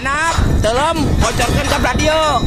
anak-anak dalam bocorkan ke radio.